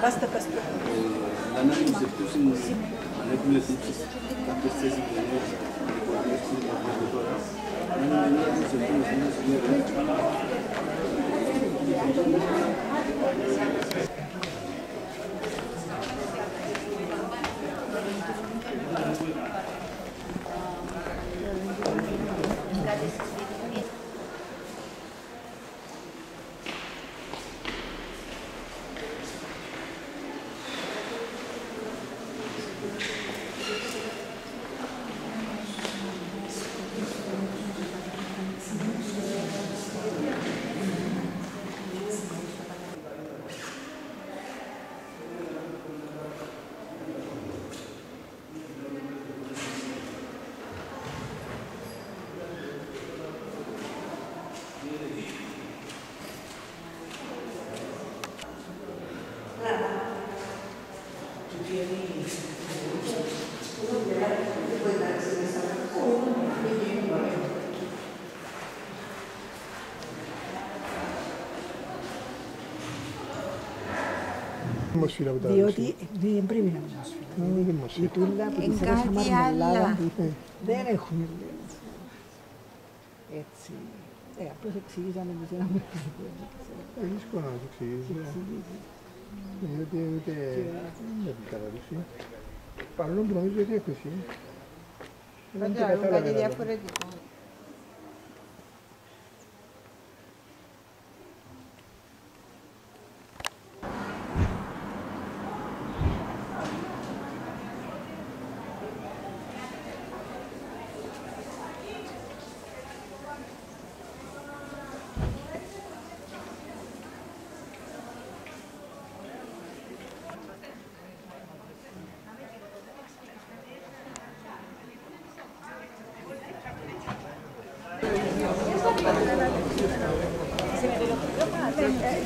Basta, basta. La nave. La nave Διότι δεν πρέπει να μας Δεν Η ατμόσφαιρα. τούλα που Είναι της έβασα κάτι μαρμελάδα άλλο. δεν έχουμε λέει. Έτσι. Ε, απλώς εξηγήσαμε τους ένα με τους Ε, δύσκολο να το εξηγήσεις. Γιατί ούτε δεν την κατάληψη. Παρόλο που νομίζω ότι έκοψε. Δεν το Πάντα άλλο, κατάλαβε. κάτι αλλά. διαφορετικό. Gracias.